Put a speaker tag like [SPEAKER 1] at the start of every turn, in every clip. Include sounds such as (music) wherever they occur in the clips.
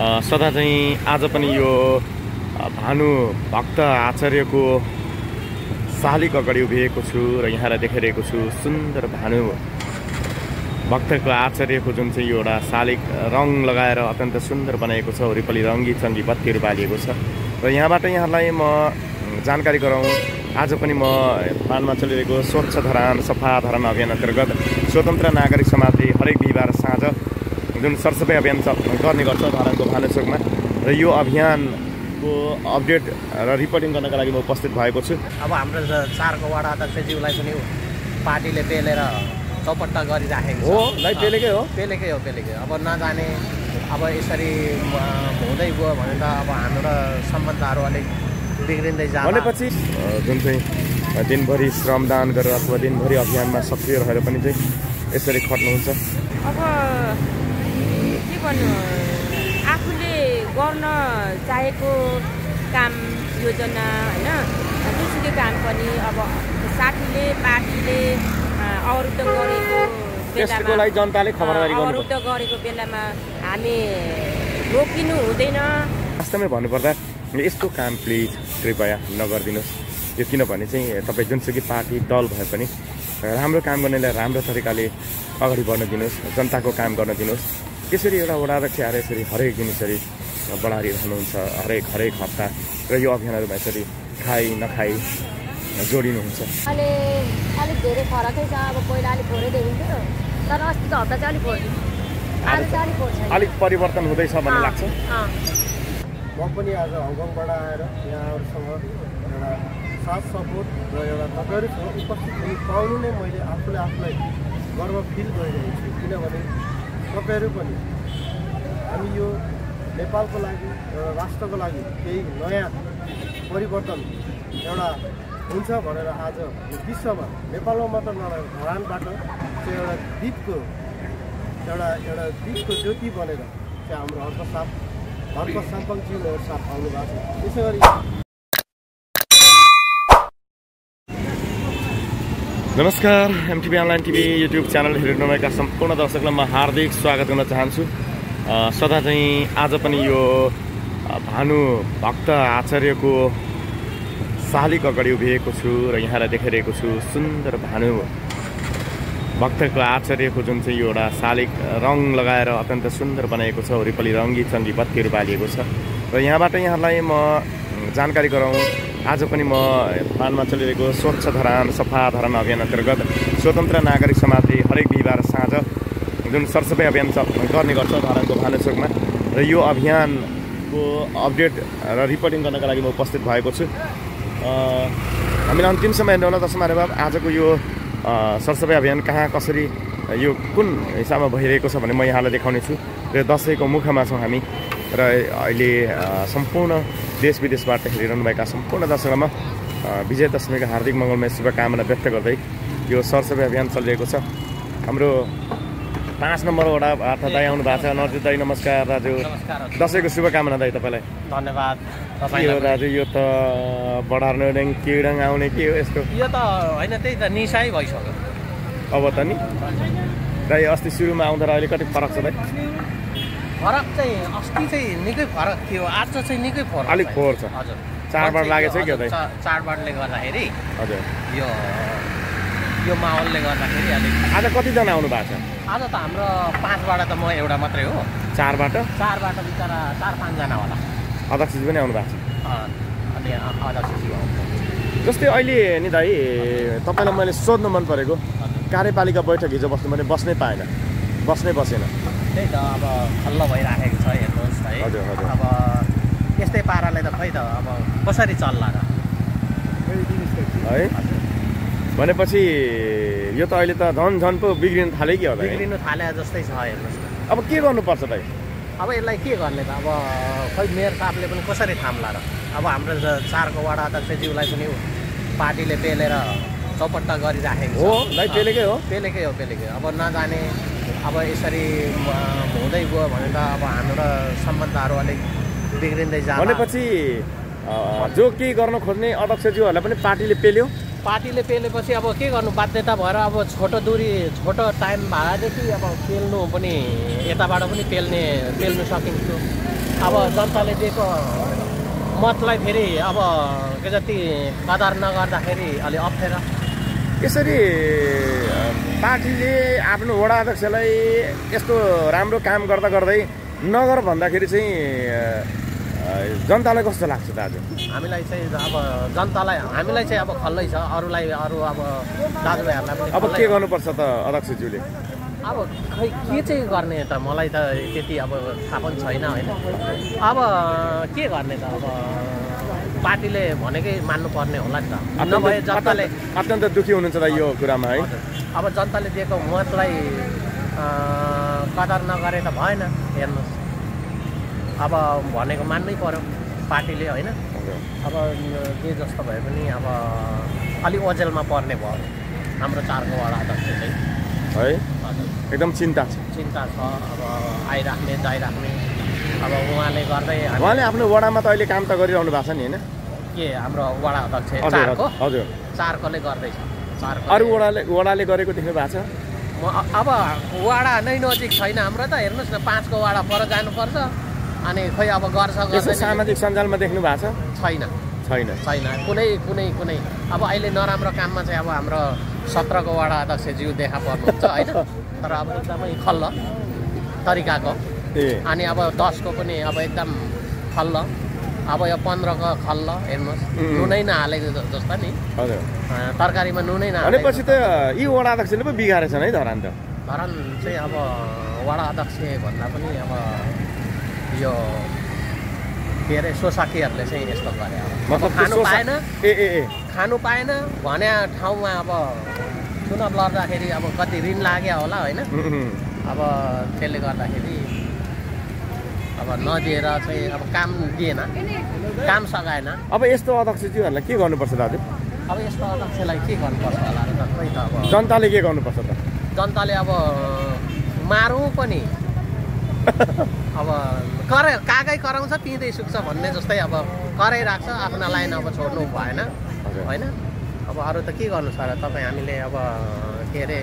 [SPEAKER 1] सदा चाहिँ आज पनि यो भानु भक्त आचार्यको शालिग अगाडि उभिएको छु र यहाँलाई देखाइरहेको छु सुन्दर भानु। भक्तको आचार्यको जुन चाहिँ यो एउटा शालिग रङ लगाएर अत्यन्त सुन्दर बनाएको छ वरिपरि रङ्गी चङ्गी बत्तीहरू बालिएको छ। र यहाँबाट यहाँलाई म जानकारी गराउँ आज पनि म पानमा चलिरहेको स्वच्छ धरान सफा धरान अभियान अन्तर्गत स्वतन्त्र नागरिक समाजले हरेक बिहिबार साँझ जुन सरसफाइ अभियान गर्ने गर्छ धरानको भानुचोकमा र यो अभियानको अपडेट र रिपोर्टिङ गर्नका लागि म उपस्थित भएको छु।
[SPEAKER 2] अब हाम्रो चारको वडा अध्यक्षज्यूलाई पनि पार्टीले पेलेर चौपट्टा गरिराखेको
[SPEAKER 1] हो पेलेकै हो।
[SPEAKER 2] पेलेकै हो पेलेकै अब नजाने अब यसरी हुँदै गयो भने त अब हाम्रो सम्बन्धहरू अलिक बिग्रिँदै जाला
[SPEAKER 1] भनेपछि जुन चाहिँ दिनभरि श्रमदान गरेर अथवा दिनभरि अभियानमा सक्रिय रहेर पनि चाहिँ यसरी खट्नुहुन्छ।
[SPEAKER 3] अब भन्नु आफूले गर्न चाहेको काम योजना होइन? जुनसुकै काम पनि अब साथीले पार्टीले अवरुद्ध गरेको
[SPEAKER 1] लागि जनताले गर्नु
[SPEAKER 3] अवरुद्ध गरेको बेलामा हामी रोकिनु हुँदैन।
[SPEAKER 1] वास्तवमै भन्नुपर्दा यस्तो काम प्लिज कृपया नगरिदिनुहोस्। यो किनभने चाहिँ तपाईँ जुनसुकै पार्टी दल भए पनि राम्रो काम गर्नेलाई राम्रो तरिकाले अगाडि बढ्न दिनुहोस् जनताको काम गर्न दिनुहोस्। त्यसरी एउटा वडा अध्यक्ष आएर यसरी हरेक दिन यसरी बढाइरहनुहुन्छ हरेक हरेक हप्ता। र यो अभियानहरूमा यसरी खाइ नखाइ जोडिनुहुन्छ।
[SPEAKER 4] अहिले अलिक धेरै फरकै छ अब पहिला अलिक फोरै देखिन्थ्यो। तर अस्तिको हप्ता चाहिँ अलिक चाहिँ अलिक
[SPEAKER 1] परिवर्तन हुँदैछ भन्ने लाग्छ।
[SPEAKER 4] अँ,
[SPEAKER 2] म पनि आज हङकङबाट आएर यहाँहरूसँग एउटा साथ सपोर्ट र एउटा तपाईँहरूसँग उपस्थित हुनु पाउनु नै मैले आफूले आफूलाई गर्व फिल गरिरहेको छु। किनभने तपाईँहरू पनि हामी यो नेपालको लागि एउटा राष्ट्रको लागि केही नयाँ परिवर्तन एउटा हुन्छ भनेर आज विश्वमा नेपालमा मात्र नभएर धरानबाट चाहिँ एउटा दिपको एउटा एउटा दिपको ज्योति बनेर चाहिँ हाम्रो हर्क साथ हर्क साम्पङज्यूहरू साथ आउनु भएको छ। त्यसै गरी
[SPEAKER 1] नमस्कार MTV online TV YouTube channel हेर्नुभएका सम्पूर्ण दर्शकलाई म हार्दिक स्वागत गर्न चाहन्छु। सदा चाहिँ आज पनि यो भानु भक्त आचार्यको शालिग अगाडि उभिएको छु र यहाँलाई देखाइरहेको छु सुन्दर भानु भक्तको आचार्यको जुन चाहिँ यो एउटा शालिग रङ लगाएर अत्यन्त सुन्दर बनाएको छ वरिपरि रङ्गी चङ्गी बत्तीहरू बालिएको छ। र यहाँबाट यहाँलाई म जानकारी गराउँ आज पनि म पानमा चलिरहेको स्वच्छ धरान सफा धरान अभियान अन्तर्गत स्वतन्त्र नागरिक समाजले हरेक बिहिबार साँझ जुन सरसफाइ अभियान गर्ने गर्छ धरानको भानुचोकमा र यो अभियानको अपडेट र रिपोर्टिङ गर्नका लागि म उपस्थित भएको छु। अ, हामीलाई अन्तिम समय हेर्नु होला दशमा बाब आजको यो सरसफाइ अभियान कहाँ कसरी यो कुन हिसाबमा भइरहेको छ भने म यहाँलाई देखाउने छु र दसैँको मुखमा छौँ हामी। र अहिले सम्पूर्ण देश विदेशबाट हेरिरहनुभएका सम्पूर्ण दर्शकमा अ, विजयदशमीको हार्दिक मङ्गलमय शुभकामना व्यक्त गर्दै यो सरसफाइ अभियान चलिरहेको छ। हाम्रो पाँच नम्बर वडाबाट दाई आउनु भएको छ। नर्जित दाई नमस्कार दाजु। दसैँको शुभकामना दाई तपाईँलाई।
[SPEAKER 2] धन्यवाद।
[SPEAKER 1] हो
[SPEAKER 2] तपाईँलाई
[SPEAKER 1] दाजु यो त बढार्ने किडङ आउने के हो यस्तो?
[SPEAKER 2] यो त होइन त्यही त निसाइ भइसक्यो।
[SPEAKER 1] अब त नि। दाइ अस्ति सुरुमा आउँदा अहिले कति फरक छ दाइ
[SPEAKER 2] फरक चाहिँ अस्ति चाहिँ निकै फरक थियो आज चाहिँ निकै फरक
[SPEAKER 1] अलिक। फोहोर छ।
[SPEAKER 2] हजुर।
[SPEAKER 1] चाडबाड लागेको छ क्या
[SPEAKER 2] चाडबाडले गर्दाखेरि
[SPEAKER 1] हजुर।
[SPEAKER 2] यो यो माहौलले गर्दाखेरि अलिक
[SPEAKER 1] आज कतिजना आउनु भएको छ?
[SPEAKER 2] आज त हाम्रो पाँचबाट त म एउटा मात्रै हो।
[SPEAKER 1] चारबाट
[SPEAKER 2] चारबाट बिचरा चार पाँचजना होला।
[SPEAKER 1] अध्यक्षजी पनि आउनु भएको छ।
[SPEAKER 2] अनि आउनुहुन्छ
[SPEAKER 1] जस्तै अहिले नि दाइ तपाईँलाई मैले सोध्नु मन परेको कार्यपालिका बैठक हिजो बस्नु भने बस्नै पाएन बस्नै बसेन।
[SPEAKER 2] त्यही त अब खल्लो भइराखेको छ हेर्नुहोस् है। अब यस्तै पाराले त खै त अब कसरी चल्ला र?
[SPEAKER 1] है? भनेपछि यो त अहिले त झन् झन् पो बिग्रिनु थाल्यो कि होला है?
[SPEAKER 2] बिग्रिनु थाले जस्तै छ हेर्नुहोस्
[SPEAKER 1] अब के गर्नुपर्छ दाइ
[SPEAKER 2] अब यसलाई के गर्ने त? अब खै मेयर साहबले पनि कसरी थाम्ला र? अब हाम्रो चारको वडा अध्यक्षज्यूलाई पनि पार्टीले पेलेर चौपट्टा गरिराखेको
[SPEAKER 1] हो पेलेकै हो।
[SPEAKER 2] पेलेकै हो पेलेकै अब नजाने अब यसरी हुँदै गयो भने त अब हाम्रो सम्बन्धहरू अलिक बिग्रिँदै जाला
[SPEAKER 1] भनेपछि जो केही गर्न खोज्ने अध्यक्षज्यूहरूलाई पनि पार्टीले पेल्यो?
[SPEAKER 2] पार्टीले पेलेपछि अब के गर्नु? बाध्यता भएर अब छोटो दूरी छोटो टाइम भएदेखि अब पेल्नु पनि यताबाट पनि पेल्ने पेल्नु सकिन्थ्यो।
[SPEAKER 5] अब जनताले दिएको मतलाई फेरि अब के जति कदर नगर्दाखेरि अलि अप्ठ्यारो।
[SPEAKER 1] यसरी पार्टीले आफ्नो वडा अध्यक्षलाई यस्तो राम्रो काम गर्दा गर्दै नगर भन्दाखेरि चाहिँ जनतालाई कस्तो लाग्छ दाजु
[SPEAKER 5] हामीलाई चाहिँ अब जनतालाई हामीलाई चाहिँ अब खल्लै छ। अरूलाई अरू अब दाजुभाइहरूलाई पनि
[SPEAKER 1] अब के। गर्नुपर्छ त अध्यक्षज्यूले?
[SPEAKER 5] अब खै के चाहिँ गर्ने त? मलाई त त्यति अब थाहा पनि छैन होइन। अब के गर्ने त अब? पार्टीले भनेकै मान्नुपर्ने होला नि त। नभए जनताले
[SPEAKER 1] अत्यन्त- दुःखी हुनुहुन्छ त यो कुरामा है।
[SPEAKER 5] अब जनताले दिएको मतलाई कदर नगरे त भएन हेर्नुहोस्। अब भनेको मान्नै पर्यो पार्टीले होइन। अब जे जस्तो भए पनि अब अलिक ओजेलमा पर्ने भयो। हाम्रो चारको वडा अध्यक्ष चाहिँ।
[SPEAKER 1] है? एकदम चिन्ता छ।
[SPEAKER 5] चिन्ता छ अब आइराख्ने जाइराख्ने। अब उहाँले गर्दै
[SPEAKER 1] उहाँले आफ्नो वडामा त अहिले काम त गरिरहनु भएको छ नि होइन?
[SPEAKER 5] के हाम्रो वडा अध्यक्ष
[SPEAKER 1] हजुर
[SPEAKER 5] चारको?
[SPEAKER 1] हजुर
[SPEAKER 5] चारकोले गर्दैछ।
[SPEAKER 1] अरू वडाले वडाले गरेको देख्नु भएको छ?
[SPEAKER 5] म अब वाडा नै नजिक छैन हाम्रो त हेर्नुहोस् न पाँचको वाडा पर जानुपर्छ। अनि खोइ अब गर्छ
[SPEAKER 1] सामाजिक सञ्जालमा देख्नु भएको छ?
[SPEAKER 5] छैन।
[SPEAKER 1] छैन।
[SPEAKER 5] छैन। कुनै कुनै कुनै। अब अहिले नराम्रो काममा चाहिँ अब हाम्रो सत्रको वडा अध्यक्षज्यू देखा पर्नुहुन्छ होइन? तर अब एकदमै खल्ल तरिकाको। अनि अब दसको पनि अब एकदम खल्ल। अब यो पन्ध्रको खल्ल हेर्नुहोस्. नुनै नहालेको जस्तो नि। तरकारीमा नुनै नहालेको
[SPEAKER 1] भनेपछि त यी वडा अध्यक्षले पो बिगारेछन् है धरान त।
[SPEAKER 5] कारण चाहिँ अब वडा अध्यक्ष भन्दा पनि अब यो के अरे सोसाइटीहरूले चाहिँ यस्तो गरे अब। खानु पाएन।
[SPEAKER 1] ए ए ए।
[SPEAKER 5] खानु पाएन भने ठाउँमा अब चुनाव लड्दाखेरि अब कति ऋण लाग्यो होला होइन। अब त्यसले गर्दाखेरि अब नदिएर चाहिँ अब काम दिएन। काम सघाएन।
[SPEAKER 1] अब यस्तो अध्यक्षज्यूहरूलाई के गर्नुपर्छ दाजु?
[SPEAKER 5] अब यस्तो अध्यक्षलाई के गर्नुपर्छ होला त? खोइ त अब।
[SPEAKER 1] जनताले के गर्नुपर्छ त?
[SPEAKER 5] जनताले अब मारौँ पनि। अब कर कागै कराउँछ पिँदै सुक्छ भन्ने जस्तै अब कराइराख्छ आफ्ना लाइन अब छोड्नु भएन। होइन? अब अरू त के गर्नु छ र तपाईँ हामीले अब के अरे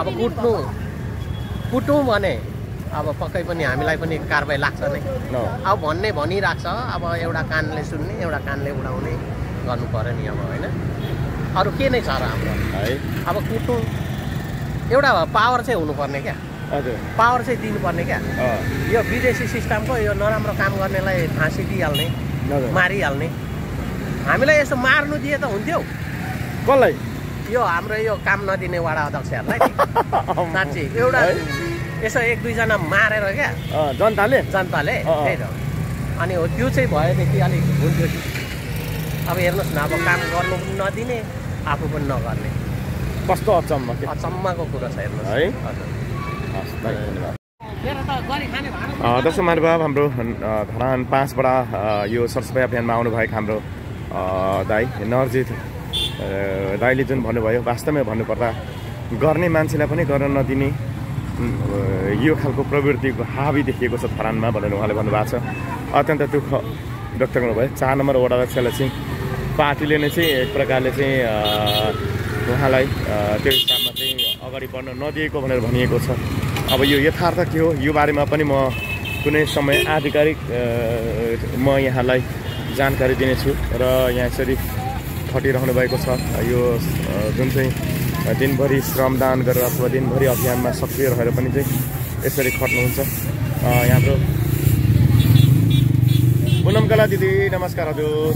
[SPEAKER 5] अब कुट्नु। कुटौँ भने अब पक्कै पनि हामीलाई पनि कारवाही लाग्छ नै। अब भन्ने भनिरहेको छ अब एउटा कानले सुन्ने एउटा कानले उडाउने गर्नु पऱ्यो नि अब होइन? अरू के नै छ र हाम्रो?
[SPEAKER 1] है।
[SPEAKER 5] अब कुट्नु एउटा पावर चाहिँ हुनुपर्ने क्या।
[SPEAKER 1] हजुर।
[SPEAKER 5] पावर चाहिँ दिनुपर्ने क्या। यो विदेशी सिस्टमको यो नराम्रो काम गर्नेलाई फाँसी दिइहाल्ने मारिहाल्ने। हामीलाई यसो मार्नु दिए त हुन्थ्यो।
[SPEAKER 1] कसलाई?
[SPEAKER 5] यो हाम्रो यो काम नदिने वडा अध्यक्षहरूलाई। (laughs) साँच्ची एउटा? यसो एक दुईजना मारेर क्या?
[SPEAKER 1] जनताले?
[SPEAKER 5] जनताले। त्यही त अनि हो त्यो चाहिँ भएदेखि अलिक हुन्थ्यो कि। अब हेर्नुहोस् न अब काम गर्नु पनि नदिने आफू पनि नगर्ने।
[SPEAKER 1] कस्तो अचम्म
[SPEAKER 5] अचम्मको कुरो छ हेर्नुहोस्।
[SPEAKER 1] है?
[SPEAKER 5] हजुर।
[SPEAKER 1] दर्शक महानुभाव हाम्रो धरान पाँचबाट यो सरसफाइ अभियानमा आउनुभएको हाम्रो दाई नरजित दाईले जुन भन्नुभयो वास्तवमै भन्नुपर्दा गर्ने मान्छेलाई पनि गर्न नदिने यो खालको प्रवृत्तिको हावी देखिएको छ धरानमा भनेर उहाँले भन्नुभएको छ। अत्यन्त दुःख व्यक्त गर्नुभयो। चार नम्बर वडा अध्यक्षलाई चाहिँ पार्टीले नै चाहिँ एक प्रकारले चाहिँ उहाँलाई त्यो हिसाबमा चाहिँ अगाडि बढ्न नदिएको भनेर भनिएको छ। अब यो यथार्थ के हो? यो बारेमा पनि म कुनै समय आधिकारिक म यहाँलाई जानकारी दिनेछु र यहाँ यसरी खटिरहनु भएको छ। यो जुन चाहिँ दिनभरि श्रमदान गरेर अथवा दिनभरि अभियानमा सक्रिय रहेर पनि चाहिँ यसरी खट्नुहुन्छ। अ, यहाँ हाम्रो पुनमकला दिदी नमस्कार हजुर।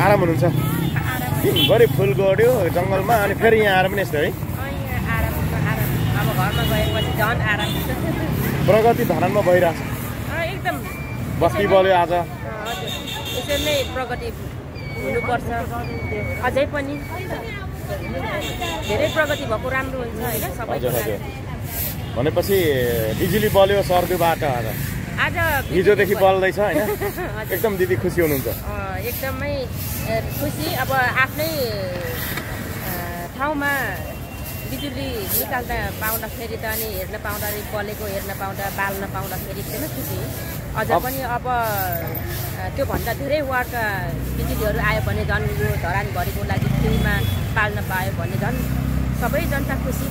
[SPEAKER 1] आराम हुनुहुन्छ? दिनभरि फुल गढ्यो जङ्गलमा अनि फेरि यहाँ आएर पनि यस्तो है। प्रगति धरानमा भइरहेछ।
[SPEAKER 3] एकदम।
[SPEAKER 1] बस्ती बल्यो आज।
[SPEAKER 3] प्रगति हुनुपर्छ। अझै पनि। धेरै प्रगति भएको राम्रो हुन्छ होइन सबै
[SPEAKER 1] भनेपछि बिजुली बल्यो सर्दुबाट आज। हिजोदेखि बल्दैछ होइन। (laughs) एकदम दिदी खुसी हुनुहुन्छ।
[SPEAKER 3] एकदमै खुसी। अब आफ्नै ठाउँमा बिजुली निकाल्दा पाउँदाखेरि त अनि हेर्न पाउँदा अनि बलेको हेर्न पाउँदा बाल्न पाउँदाखेरि एकदमै खुसी। अझ पनि अब त्योभन्दा धेरै वाटका बिजुलीहरू आयो भने झन् यो धरानभरिको लागि फ्रीमा पाल्न पायो भने झन् सबै जनता खुसी।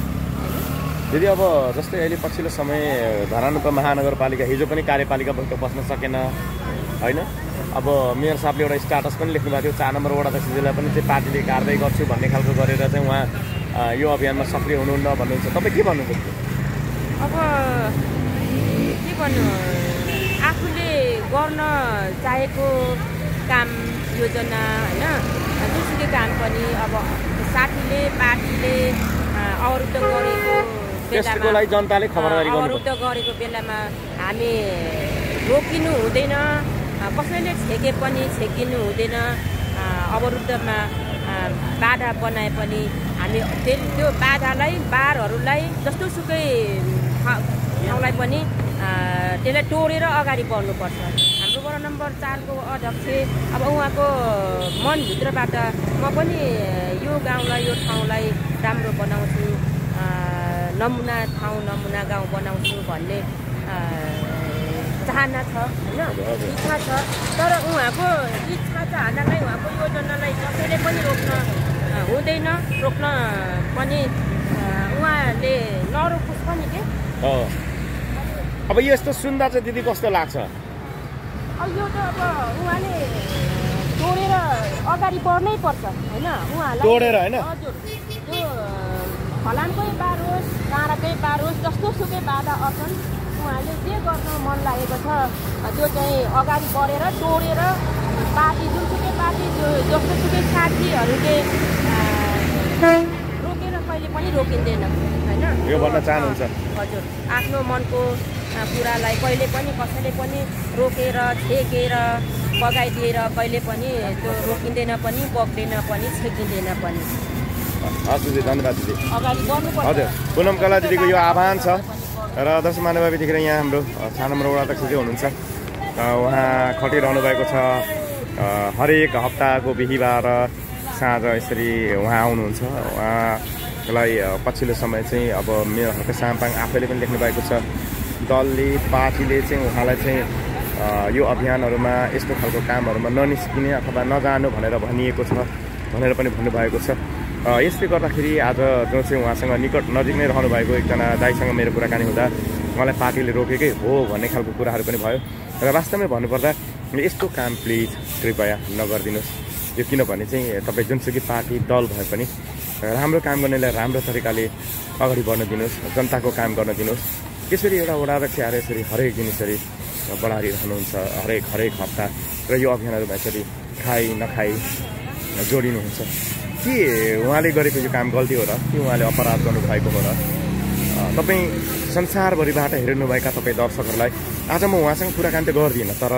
[SPEAKER 1] दिदी अब जस्तै अहिले पछिल्लो समय धरानको महानगरपालिका हिजो पनि कार्यपालिका बैठक बस्न सकेन होइन? अब मेयर साहबले एउटा स्टाटस पनि लेख्नु भएको थियो चार नम्बर वडा अध्यक्षजीलाई पनि चाहिँ पार्टीले कारवाही गर्छु भन्ने खालको गरेर चाहिँ उहाँ यो अभियानमा सक्रिय हुनुहुन्न भन्नुहुन्छ। तपाईँ के भन्नुहुन्छ
[SPEAKER 3] अब के भन्नु? आफूले गर्न चाहेको काम योजना होइन? जुनसुकै काम पनि अब साथीले पार्टीले अवरुद्ध गरेको
[SPEAKER 1] जनताले
[SPEAKER 3] अवरुद्ध गरेको बेलामा हामी रोकिनु हुँदैन। कसैले छेके पनि छेकिनु हुँदैन। अवरुद्धमा बाधा बनाए पनि हामी त्यो बाधालाई बारहरूलाई जस्तो सुकै ठाउँ- ठाउँलाई पनि त्यसलाई तोडेर अगाडि बढ्नुपर्छ। हाम्रो वडा नम्बर चारको अध्यक्ष अब उहाँको मनभित्रबाट म पनि यो गाउँलाई यो ठाउँलाई राम्रो बनाउँछु नमुना ठाउँ नमुना गाउँ बनाउँछु भन्ने चाहना छ होइन। इच्छा छ। तर उहाँको इच्छा चाहनालाई उहाँको योजनालाई कसैले पनि रोक्न हुँदैन। रोक्न पनि उहाँले नरोकोस् पनि के?
[SPEAKER 1] अब यस्तो सुन्दा चाहिँ दिदी कस्तो लाग्छ?
[SPEAKER 3] अब यो त अब उहाँले तोडेर अगाडि बढ्नै पर्छ होइन? उहाँलाई
[SPEAKER 1] तोडेर होइन?
[SPEAKER 3] हजुर। त्यो फलानकै बार होस् काँडाकै बार होस् जस्तो सुकै बाधा अछन् उहाँले जे गर्न मन लागेको छ त्यो चाहिँ अगाडि बढेर तोडेर पार्टी जुनसुकै पार्टी जो जस्तो सुकै साथीहरूले रोकेर कहिले पनि रोकिँदैन होइन?
[SPEAKER 1] यो भन्न चाहनुहुन्छ?
[SPEAKER 3] हजुर। आफ्नो मनको कुरालाई कहिले पनि कसैले पनि रोकेर छेकेर बगाइदिएर कहिले पनि त्यो रोकिँदैन पनि बग्दैन पनि छेकिँदैन पनि।
[SPEAKER 1] हस् दिदी। धन्यवाद दिदी हजुर पुनम कला दिदीको यो आह्वान छ। र दर्शक महानुभावी देखेर यहाँ हाम्रो छा नम्बर वडा अध्यक्षजी हुनुहुन्छ। अ, उहाँ खटिरहनु भएको छ। हरेक हप्ताको बिहिबार साँझ यसरी उहाँ आउनुहुन्छ। उहाँलाई पछिल्लो समय चाहिँ अब मेरो हर्क साम्पाङ आफैले पनि लेख्नु भएको छ। दलले पार्टीले चाहिँ उहाँलाई चाहिँ यो अभियानहरूमा यस्तो खालको कामहरूमा ननिस्किने अथवा नजानु भनेर भनिएको छ भनेर पनि भन्नुभएको छ। यसले गर्दाखेरि आज जो चाहिँ उहाँसँग निकट नजिक नै रहनु भएको एकजना दाईसँग मेरो कुराकानी हुँदा उहाँलाई पार्टीले रोकेकै हो भन्ने खालको कुराहरू पनि भयो। र वास्तवमै भन्नुपर्दा यस्तो काम प्लिज कृपया नगरिदिनुहोस्। यो किनभने चाहिँ तपाईँ जुनसुकै पार्टी दल भए पनि राम्रो काम गर्नेलाई राम्रो तरिकाले अगाडि बढ्न दिनुहोस् जनताको काम गर्न दिनुहोस्। त्यसरी एउटा वडा अध्यक्ष आएर यसरी हरेक दिन यसरी बढाइरहनुहुन्छ हरेक हरेक हप्ता। र यो अभियानहरूमा यसरी खाइ नखाइ जोडिनुहुन्छ। के उहाँले गरेको यो काम गल्ती हो र के उहाँले अपराध गर्नुभएको हो र तपाईँ संसारभरिबाट हेर्नुभएका तपाईँ दर्शकहरूलाई आज म उहाँसँग कुराकानी त गर्दिनँ तर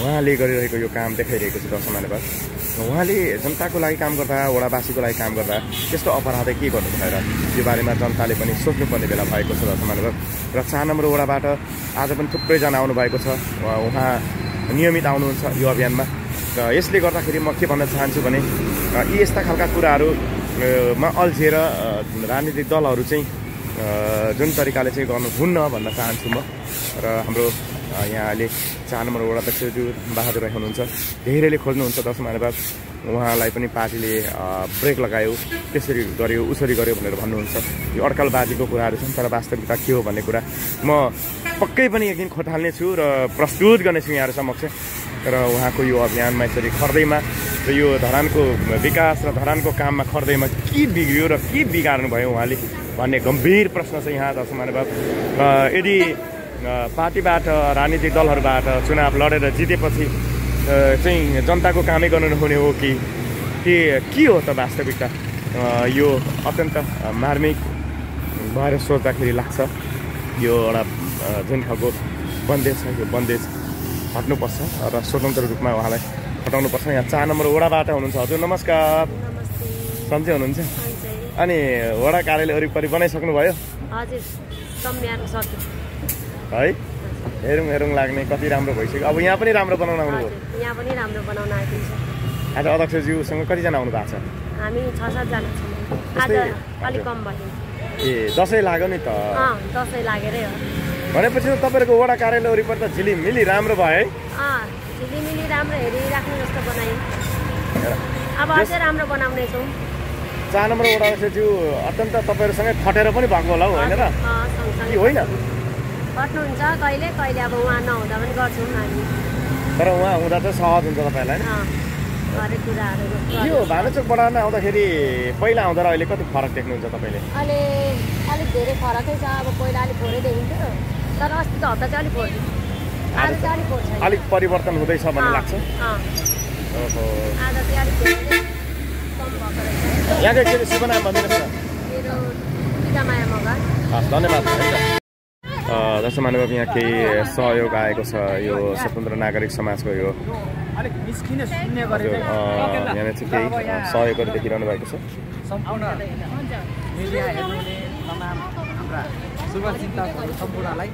[SPEAKER 1] उहाँले गरिरहेको यो काम देखाइरहेको छु दर्शक महानुभाव उहाँले जनताको लागि काम गर्दा वडावासीको लागि काम गर्दा त्यस्तो अपराधै के गर्नु भएर यो बारेमा जनताले पनि सोच्नुपर्ने बेला भएको छ दर्शक महानुभाव र चार नम्बर वडाबाट आज पनि थुप्रैजना आउनुभएको छ। उहाँ नियमित आउनुहुन्छ यो अभियानमा। र यसले गर्दाखेरि म के भन्न चाहन्छु भने यी यस्ता खालका कुराहरू अ, मा अल्झिएर राजनीतिक दलहरू चाहिँ जुन तरिकाले चाहिँ गर्नुहुन्न भन्न चाहन्छु म। र हाम्रो यहाँ अहिले चार नम्बर वडा अध्यक्षज्यू बहादुर राई हुनुहुन्छ। धेरैले खोज्नुहुन्छ दर्शक महानुभाव उहाँलाई पनि पार्टीले ब्रेक लगायो त्यसरी गर्यो उसरी गर्यो भनेर भन्नुहुन्छ। यो अड्कलबाजीको कुराहरू छन् तर वास्तविकता के हो भन्ने कुरा म पक्कै पनि एक दिन खोटाल्ने छु र प्रस्तुत गर्नेछु यहाँहरू समक्ष। र उहाँको यो अभियानमा यसरी खर्दैमा र यो धरानको विकास र धरानको काममा खर्दैमा के बिग्रियो र के बिगार्नु भयो उहाँले भन्ने गम्भीर प्रश्न छ यहाँ अ, यदि पार्टीबाट राजनीतिक दलहरूबाट चुनाव लडेर जितेपछि चाहिँ जनताको कामै गर्नु नहुने हो कि के के हो त वास्तविकता? यो अत्यन्त मार्मिक भएर सोच्दाखेरि लाग्छ। यो एउटा जुन खालको बन्देज छ यो बन्देज हट्नुपर्छ र स्वतन्त्र रूपमा उहाँलाई हटाउनुपर्छ। यहाँ चार नम्बर वडाबाट हुनुहुन्छ। हजुर नमस्कार। सन्चै हुनुहुन्छ? अनि वडा कार्यालय वरिपरि बनाइसक्नुभयो?
[SPEAKER 4] हजुर
[SPEAKER 1] है। हेरौँ हेरौँ लाग्ने कति राम्रो भइसक्यो। अब यहाँ पनि राम्रो बनाउन आउनुभयो।
[SPEAKER 4] यहाँ पनि राम्रो बनाउन आएको छ
[SPEAKER 1] आज अध्यक्षज्यूसँग कतिजना आउनु भएको छ?
[SPEAKER 4] हामी छ। सातजना छौँ अलिक कम भयो।
[SPEAKER 1] ए दसैँ लाग्यो नि त।
[SPEAKER 4] दसैँ लागेरै हो।
[SPEAKER 1] भनेपछि त तपाईँहरूको वडा कार्यालय वरिपरि त झिलिमिली राम्रो भयो है।
[SPEAKER 4] झिलिमिली राम्रो हेरिराख्ने जस्तो बनायौँ। अब अझै राम्रो बनाउनेछौँ।
[SPEAKER 1] चार नम्बर वडा अध्यक्षज्यू अत्यन्त तपाईँहरूसँगै खटेर पनि भएको होला हौ होइन र? होइन?
[SPEAKER 4] खट्नुहुन्छ कहिले? कहिले अब उहाँ नहुँदा पनि गर्छौँ हामी।
[SPEAKER 1] तर उहाँ हुँदा चाहिँ सहज हुन्छ तपाईँहरूलाई
[SPEAKER 4] हरेक कुराहरू
[SPEAKER 1] यो। भानुचोक बडामा आउँदाखेरि पहिला आउँदा र अहिले कति फरक देख्नुहुन्छ तपाईँले?
[SPEAKER 4] अहिले अलिक धेरै फरकै छ अब पहिला अलिक फोहोरै देखिन्थ्यो। तर अस्तिको हप्ता चाहिँ अलिक फोहोर आज चाहिँ अलिक
[SPEAKER 1] परिवर्तन हुँदैछ भन्ने लाग्छ। ओहो।
[SPEAKER 4] आज चाहिँ अलिक कम भएको रहेछ।
[SPEAKER 1] यहाँको एकचोटि शुभ नाम भनिदिनुहोस् न।
[SPEAKER 4] मेरो टिका माया मगर।
[SPEAKER 1] हस् धन्यवाद। जस्तो मानव यहाँ केही सहयोग आएको छ यो स्वतन्त्र नागरिक समाजको यो। यहाँनिर चाहिँ केही सहयोगहरू देखिरहनु भएको छ।
[SPEAKER 6] सम्पूर्णलाई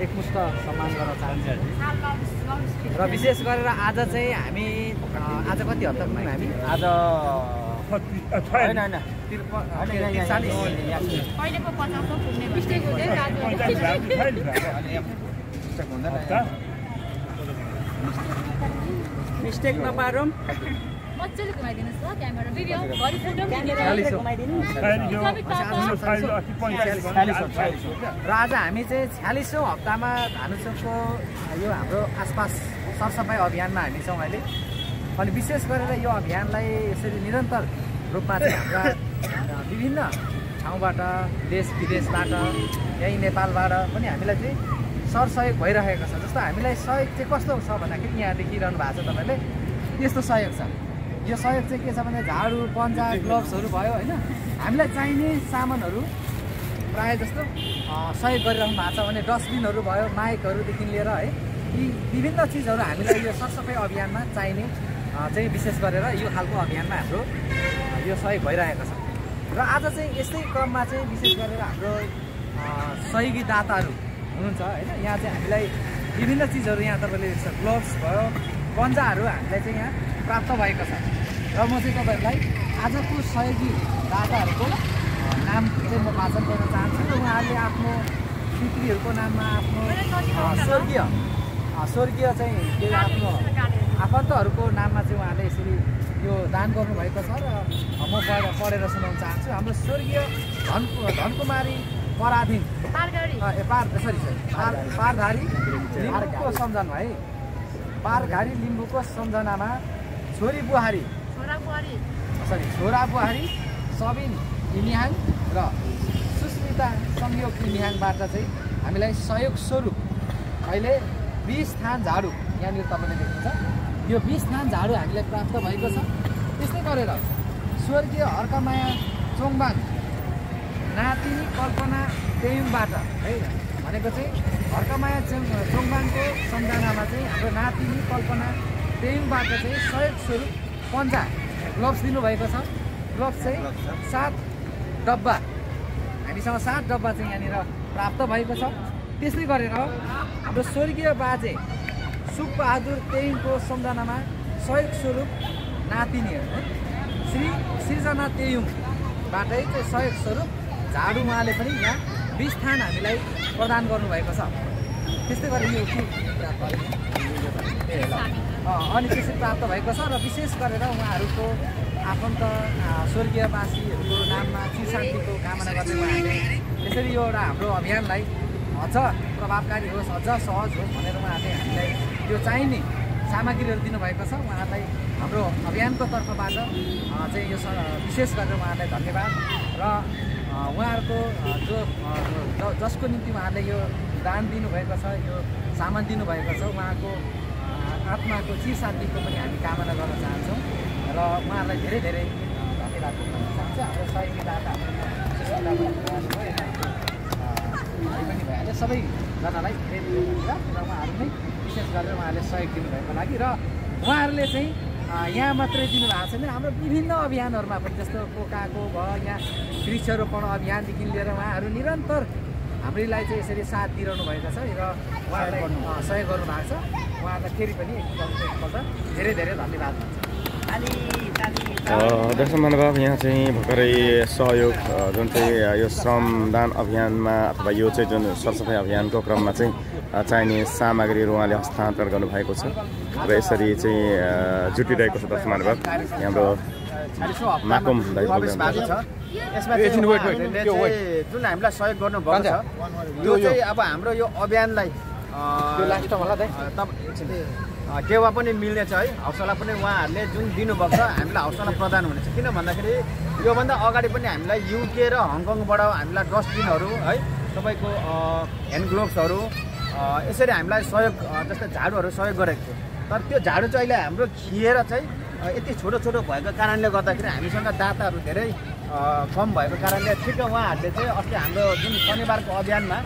[SPEAKER 6] एकमुष्ट सम्मान गर्न चाहन्छु। र विशेष गरेर आज चाहिँ हामी आज कति हप्ता हामी? आज
[SPEAKER 7] मिस्टेक नपारौँ
[SPEAKER 8] मजाले घुमाइदिनुहोस् ल क्यामेरा भिडियो भरि फोटो पनि
[SPEAKER 6] चालिस हो।
[SPEAKER 7] र आज हामी चाहिँ छ्यालिसौँ हप्तामा धानुचोकको यो हाम्रो आसपास सरसफाइ अभियानमा हामी छौँ अहिले अनि विशेष गरेर यो अभियानलाई यसरी निरन्तर रूपमा चाहिँ हाम्रा विभिन्न ठाउँबाट देश विदेशबाट यहीँ नेपालबाट पनि हामीलाई चाहिँ सरसहयोग भइरहेको छ। जस्तो हामीलाई सहयोग चाहिँ कस्तो छ भन्दाखेरि यहाँ देखिरहनु भएको छ तपाईँले। यस्तो सहयोग छ। यो सहयोग चाहिँ के छ भने झाडु पन्जा ग्लोभ्सहरू भयो होइन। हामीलाई चाहिने सामानहरू प्रायः जस्तो सहयोग गरिरहनु भएको छ। भने डस्टबिनहरू भयो माइकहरूदेखि लिएर है यी विभिन्न चिजहरू हामीलाई यो सरसफाइ अभियानमा चाहिने चाहिँ विशेष गरेर यो खालको अभियानमा हाम्रो यो सहयोग भइरहेको छ। र आज चाहिँ यस्तै क्रममा चाहिँ विशेष गरेर हाम्रो सहयोगी दाताहरू हुनुहुन्छ होइन? यहाँ चाहिँ हामीलाई विभिन्न चिजहरू यहाँ तपाईँले ग्लोभ्स भयो पन्जाहरू हामीलाई चाहिँ यहाँ प्राप्त भएको छ। र म चाहिँ तपाईँहरूलाई आजको सहयोगी दाताहरूको नाम चाहिँ म वाचन गर्न चाहन्छु र उहाँहरूले आफ्नो पितृहरूको नाममा आफ्नो स्वर्गीय स्वर्गीय चाहिँ आफ्नो आफन्तहरूको नाममा चाहिँ उहाँले यसरी यो दान गर्नुभएको छ र म पढेर पढेर सुनाउन चाहन्छु। हाम्रो स्वर्गीय धन धनकुमारी पराधीन। ए पार सरी सरी। पार पारधारी लिम्बूको सम्झना है। पारघारी लिम्बूको सम्झनामा छोरी बुहारी। सरी छोरा बुहारी सबिन इमिहाङ र सुस्मिता संयोग इमिहाङबाट चाहिँ हामीलाई सहयोग स्वरूप। अहिले बिस थान झाडु यहाँनिर तपाईँले देख्नुहुन्छ। यो बिस थान झाडु हामीलाई प्राप्त भएको छ। त्यस्तै गरेर स्वर्गीय हर्कमाया चोङबाङ नातिनी कल्पना तेयुङबाट है भनेको चाहिँ हर्कमाया चोङ चोङबाङको सम्झनामा चाहिँ हाम्रो नातिनी कल्पना तेयुङबाट चाहिँ सहयोग स्वरूप पन्जा ग्लोभ्स दिनुभएको छ। ग्लोभ्स चाहिँ सात डब्बा हामीसँग सात डब्बा चाहिँ यहाँनिर प्राप्त भएको छ। त्यस्तै गरेर हाम्रो स्वर्गीय बाजे सुखबहादुर तेयुङको सम्झनामा सहयोग स्वरूप नातिनीहरू श्री सृजना तेयुङबाटै चाहिँ सहयोग स्वरूप झाडु उहाँले पनि यहाँ बिस थान हामीलाई प्रदान गर्नुभएको छ। त्यस्तै गरेर यो अनि त्यसरी प्राप्त भएको छ र विशेष गरेर उहाँहरूको आफन्त स्वर्गीयवासीहरूको नाममा चिरशान्तिको कामना गर्दै उहाँहरूले यसरी यो एउटा हाम्रो अभियानलाई अझ प्रभावकारी होस् अझ सहज होस् भनेर उहाँहरूले हामीलाई यो चाहिने सामग्रीहरू दिनुभएको छ। उहाँहरूलाई हाम्रो अभियानको तर्फबाट चाहिँ यो विशेष गरेर उहाँहरूलाई धन्यवाद। र उहाँहरूको जो जसको निम्ति उहाँहरूले यो दान दिनुभएको छ यो सामान दिनुभएको छ उहाँको आत्माको चिर शान्तिको पनि हामी कामना गर्न चाहन्छौँ। र उहाँहरूलाई धेरै धेरै धन्यवाद दिन चाहन्छु। हाम्रो सहयोगी दाता पनि भइहाल्यो सबैजनालाई धेरै धेरै धन्यवाद। र उहाँहरू नै विशेष गरेर उहाँहरूले सहयोग दिनुभएको लागि र उहाँहरूले चाहिँ यहाँ मात्रै दिनुभएको छैन हाम्रो विभिन्न अभियानहरूमा पनि जस्तो कोकाको भयो यहाँ वृक्षारोपण अभियानदेखि लिएर उहाँहरू निरन्तर हामीलाई चाहिँ यसरी साथ दिइरहनु भएको छ र उहाँहरूलाई सहयोग गर्नुभएको छ। उहाँहरूलाई फेरि पनि एकपल्ट एकपल्ट धेरै धेरै धन्यवाद भन्छ।
[SPEAKER 1] दर्शक महानुभाव यहाँ चाहिँ भर्खरै सहयोग जुन चाहिँ यो श्रमदान अभियानमा अथवा यो चाहिँ जुन सरसफाइ अभियानको क्रममा चाहिँ चाहिने सामग्रीहरू उहाँले हस्तान्तरण गर्नुभएको छ र यसरी चाहिँ जुटिरहेको छ दर्शक महानुभाव हाम्रो माकुम
[SPEAKER 6] जुन हामीलाई सहयोग गर्नुभएको छ यो चाहिँ अब हाम्रो यो अभियानलाई टेवा पनि मिल्नेछ है। हौसला पनि उहाँहरूले जुन दिनुभएको छ हामीलाई हौसला प्रदान हुनेछ। किन भन्दाखेरि योभन्दा अगाडि पनि हामीलाई युके र हङकङबाट हामीलाई डस्टबिनहरू है तपाईँको ह्यान्ड ग्लोभ्सहरू यसरी हामीलाई सहयोग जस्तै झाडुहरू सहयोग गरेको थियो। तर त्यो झाडु चाहिँ अहिले हाम्रो खिएर चाहिँ यति छोटो छोटो भएको कारणले गर्दाखेरि हामीसँग दाताहरू धेरै कम भएको कारणले ठिक्क उहाँहरूले चाहिँ अस्ति हाम्रो जुन शनिबारको अभियानमा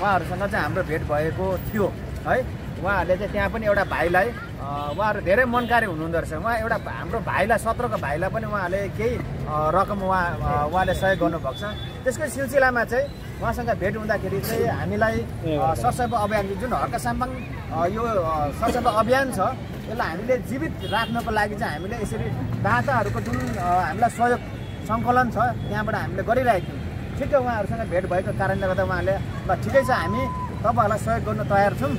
[SPEAKER 6] उहाँहरूसँग चाहिँ हाम्रो भेट भएको थियो है। उहाँहरूले चाहिँ त्यहाँ पनि एउटा भाइलाई उहाँहरू धेरै मनकारी हुनुहुँदो रहेछ उहाँ एउटा हाम्रो भाइलाई सत्रको भाइलाई पनि उहाँले केही रकम उहाँ उहाँले सहयोग गर्नुभएको छ। त्यसको सिलसिलामा चाहिँ उहाँसँग भेट हुँदाखेरि चाहिँ हामीलाई सरसफाइ अभियान जुन हर्का साम्बाङ यो सरसफाइ अभियान छ यसलाई हामीले जीवित राख्नको लागि चाहिँ हामीले यसरी दाताहरूको जुन हामीलाई सहयोग सङ्कलन छ त्यहाँबाट हामीले गरिरहेको थियौँ। ठिकै उहाँहरूसँग भेट भएको कारणले गर्दा उहाँले ल ठिकै छ हामी तपाईँहरूलाई सहयोग गर्न तयार छौँ।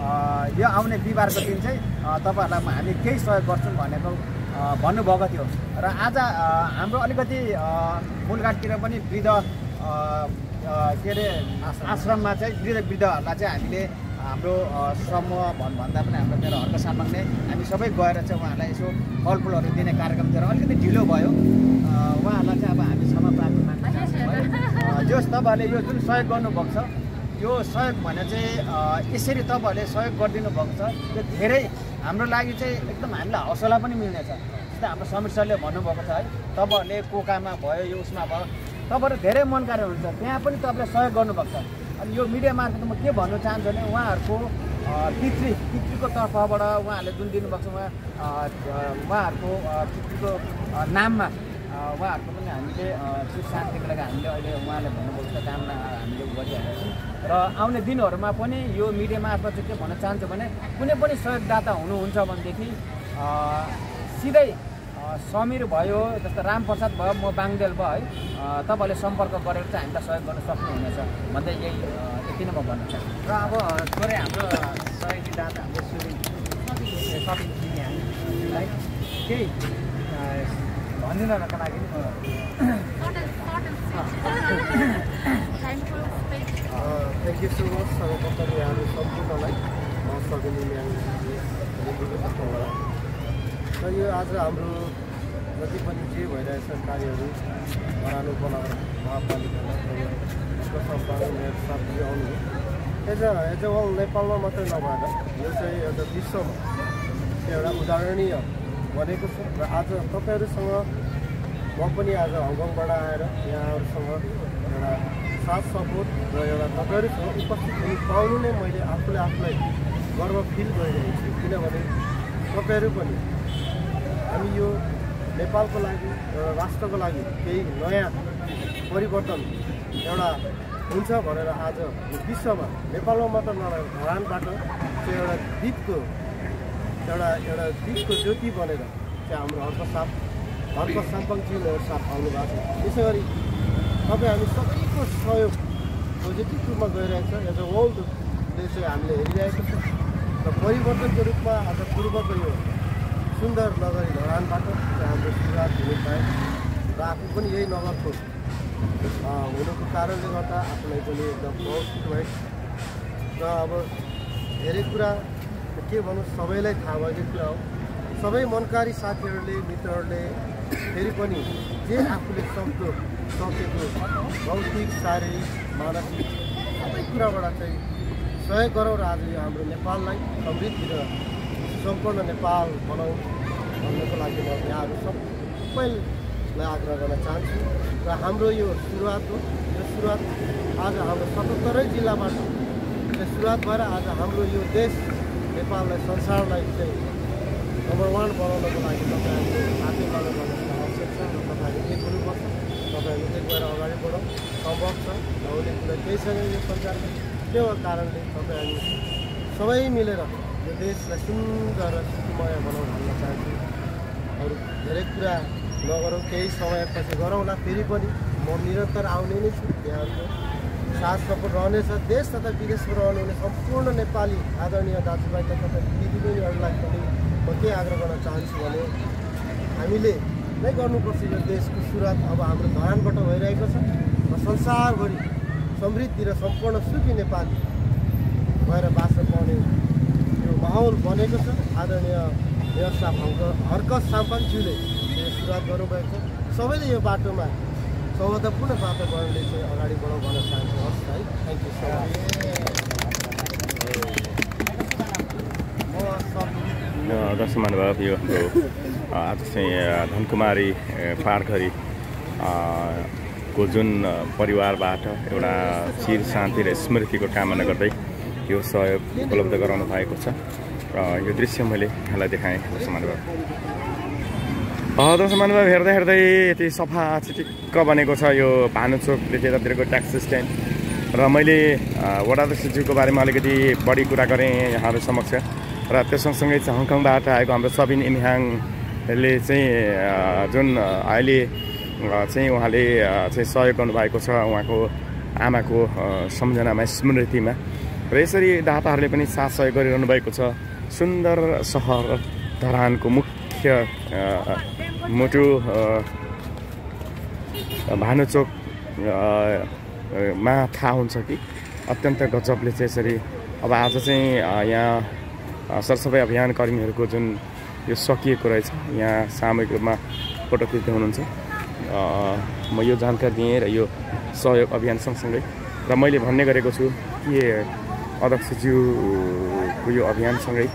[SPEAKER 6] यो आउने बिहिबारको दिन चाहिँ तपाईँहरूलाई हामी केही सहयोग गर्छौँ भनेको भन्नुभएको थियो। र आज हाम्रो अलिकति मूलघाटतिर पनि वृद्ध के अरे आश्रममा। चाहिँ वृद्ध वृद्धहरूलाई चाहिँ हामीले हाम्रो समूह भन् भन्दा पनि हाम्रो मेरो हर्क सामाङ्ने हामी सबै गएर चाहिँ उहाँहरूलाई यसो फलफुलहरू दिने कार्यक्रम थियो र अलिकति ढिलो भयो। उहाँहरूलाई चाहिँ अब हामी क्षमा माग्न चाहन्छौँ। जस तपाईँहरूले यो जुन सहयोग गर्नुभएको छ यो सहयोग भने चाहिँ यसरी तपाईँहरूले सहयोग गरिदिनु भएको छ। यो धेरै हाम्रो लागि चाहिँ एकदम हामीलाई हौसला पनि मिल्नेछ। जस्तै हाम्रो समीर सरले भन्नुभएको छ है तपाईँहरूले कोकामा भयो यो उसमा भयो तपाईँहरू धेरै मनकारी हुनुहुन्छ। त्यहाँ पनि तपाईँले सहयोग गर्नुभएको छ। अनि यो मिडिया मार्फत म के भन्न चाहन्छु भने उहाँहरूको पितृ पितृको तर्फबाट उहाँहरूले जुन दिनुभएको छ उहाँ उहाँहरूको पितृको नाममा उहाँहरूको पनि हामीले शान्तिको लागि हामीले अहिले उहाँले भन्नुभएको छ कामना हामीले गरिरहेका छौँ। र आउने दिनहरूमा पनि यो मिडिया मार्फत चाहिँ के भन्न चाहन्छु भने कुनै पनि सहयोगदाता हुनुहुन्छ भनेदेखि अ, सिधै समीर भयो जस्तो रामप्रसाद भयो म बाङदेल भयो है तपाईँहरूले सम्पर्क गरेर चाहिँ हामीलाई सहयोग गर्न सक्नुहुनेछ भन्दै यही यति नै म भन्न चाहन्छु। र अब थोरै हाम्रो सहयोगी दाता हाम्रो हामीलाई केही अ, भनिदिनको लागि (laughs) (laughs)
[SPEAKER 2] थ्याङ्क यू सो मच सर्वप्रथम यहाँहरू सम्पूर्णलाई म्याङको तर्फबाट र यो आज हाम्रो जति पनि जे भइरहेछ कार्यहरू बरालो बनाएर मेरो साथी आउनु एज अ एज अ नेपालमा मात्रै नभएर यो चाहिँ एउटा विश्वमा एउटा उदाहरणीय बनेको छ र आज तपाईँहरूसँग म पनि आज हङकङबाट आएर यहाँहरूसँग साथ सपोर्ट र एउटा तपाईँहरूसँग उपस्थित हुनु पाउनु नै मैले आफूले आफूलाई गर्व फिल गरिरहेको छु। किनभने तपाईँहरू पनि हामी यो नेपालको लागि एउटा राष्ट्रको लागि केही नयाँ परिवर्तन एउटा हुन्छ भनेर आज विश्वमा नेपालमा मात्र नभएर धरानबाट चाहिँ एउटा दिपको एउटा एउटा दिपको ज्योति बनेर चाहिँ हाम्रो साथ अर्को साम्पङजीहरू साथ आउनु भएको छ। त्यसै गरी तपाईँ हामी सबैको सहयोग पोजिटिभ रूपमा गइरहेको छ एज अ वर्ल्डले चाहिँ हामीले हेरिरहेको छ र परिवर्तनको रूपमा आज पूर्वको यो सुन्दर नगरी धरानबाट हाम्रो सुरुवात हुनु पाए र आफू पनि यही नगरको हुनुको कारणले गर्दा आफूलाई पनि एकदम बहुत भयो र अब धेरै कुरा के भनौँ सबैलाई थाहा भएको कुरा हो सबै मनकारी साथीहरूले मित्रहरूले फेरि पनि जे आफूले सक्दो सकेको भौतिक शारीरिक मानसिक सबै कुराबाट चाहिँ सहयोग गरौँ र आज यो हाम्रो नेपाललाई समृद्ध र सम्पूर्ण नेपाल बनाऊ भन्नको लागि म यहाँहरू सबैलाई आग्रह गर्न चाहन्छु। र हाम्रो यो सुरुवात हो। यो सुरुवात आज हाम्रो सतहत्तरै जिल्लाबाट चाहिँ सुरुवात भएर आज हाम्रो यो देश नेपाललाई संसारलाई चाहिँ नम्बर वान बनाउनको लागि तपाईँहरूले हातै लगाउनु पर्ने आवश्यक छ र तपाईँहरू एक हुनुपर्छ भएर अगाडि बढौँ। सम्भव छ नहुने कुरा केही छैन यो संसारमा त्यो कारणले तपाईँ हामी सबै मिलेर यो देशलाई सुन्दर र सुखमय बनाउँ भन्न चाहन्छु। अरू धेरै कुरा नगरौँ केही समयपछि गरौँला फेरि पनि म निरन्तर आउने नै छु यहाँहरूको साथ सपोर्ट रहनेछ देश तथा विदेशमा रहनुहुने सम्पूर्ण नेपाली आदरणीय दाजुभाइ तथा दिदीबहिनीहरूलाई पनि म के आग्रह गर्न चाहन्छु भने हामीले नै गर्नुपर्छ यो देशको सुरुवात अब हाम्रो धरानबाट भइरहेको छ र संसारभरि समृद्धि र सम्पूर्ण सुखी नेपाली भएर बाँच्न पाउने यो माहौल बनेको छ। आदरणीय व्यवस्था भङ्ग हर्क साम्पाङज्यूले यो सुरुवात गर्नुभएको छ। सबैले यो बाटोमा सौहार्दपूर्ण वातावरणले चाहिँ अगाडि बढाउँ भन्न चाहन्छु। हस् है थ्याङ्क यू सो मच
[SPEAKER 1] दर्शक महानुभाव यो आज चाहिँ धनकुमारी पारखरी को जुन परिवारबाट एउटा चिर शान्ति र स्मृतिको कामना गर्दै यो सहयोग उपलब्ध गराउनु भएको छ। र यो दृश्य मैले यहाँलाई देखाएँ। अ, दर्शक महानुभाव हेर्दै हेर्दै यति सफा चिटिक्क बनेको छ यो भानुचोकदेखि यतातिरको ट्याक्सी स्ट्यान्ड। र मैले वडाध्यक्षज्यूको बारेमा अलिकति बढी कुरा गरेँ यहाँहरू समक्ष। र त्यो सँगसँगै हङकङबाट आएको हाम्रो सबिन इमहाङले चाहिँ जुन अहिले चाहिँ उहाँले चाहिँ सहयोग गर्नुभएको छ उहाँको आमाको सम्झनामा स्मृतिमा। र यसरी दाताहरूले पनि साथ सहयोग गरिरहनु भएको छ। सुन्दर सहर धरानको मुख्य मुटु भानुचोक मा थाहा हुन्छ कि? अत्यन्त गजबले चाहिँ यसरी अब आज चाहिँ यहाँ सरसफाइ अभियान कर्मीहरूको जुन यो सकिएको रहेछ। यहाँ सामूहिक रूपमा फोटो खिच्दै हुनुहुन्छ। म यो जानकारी दिएँ र यो सहयोग अभियान सँगसँगै। र मैले भन्ने गरेको छु कि अध्यक्षज्यूको यो अभियानसँगै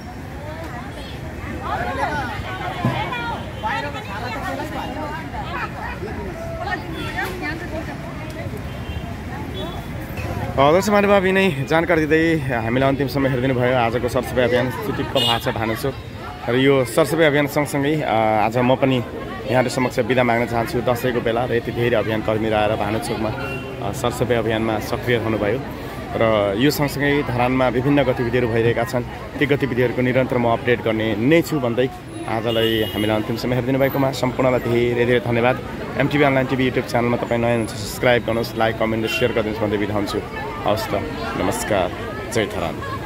[SPEAKER 1] दर्शक महानुभाव यिनै जानकारी दिँदै हामीलाई अन्तिम समय हेरिदिनु भयो आजको सरसफाइ अभियान चिटिक्क भएको छ भानुचोक र यो सरसफाइ अभियान सँगसँगै आज म पनि यहाँहरू समक्ष बिदा माग्न चाहन्छु। दसैँको बेला र यति धेरै अभियान कर्मीहरू आएर भानुचोकमा सरसफाइ अभियानमा सक्रिय रहनुभयो र यो सँगसँगै धरानमा विभिन्न गतिविधिहरू भइरहेका छन्। ती गतिविधिहरूको निरन्तर म अपडेट गर्ने नै छु भन्दै आजलाई हामीलाई अन्तिम समय हेरिदिनु भएकोमा सम्पूर्णलाई धेरै धेरै धन्यवाद। एमटिभी अनलाइन टिभी युट्युब च्यानलमा तपाईँ नयाँ हुनुहुन्छ सब्सक्राइब गर्नुहोस् लाइक कमेन्ट र सेयर गरिदिनुहोस् भन्दै बिदा हुन्छु। हवस् त नमस्कार जय धरान।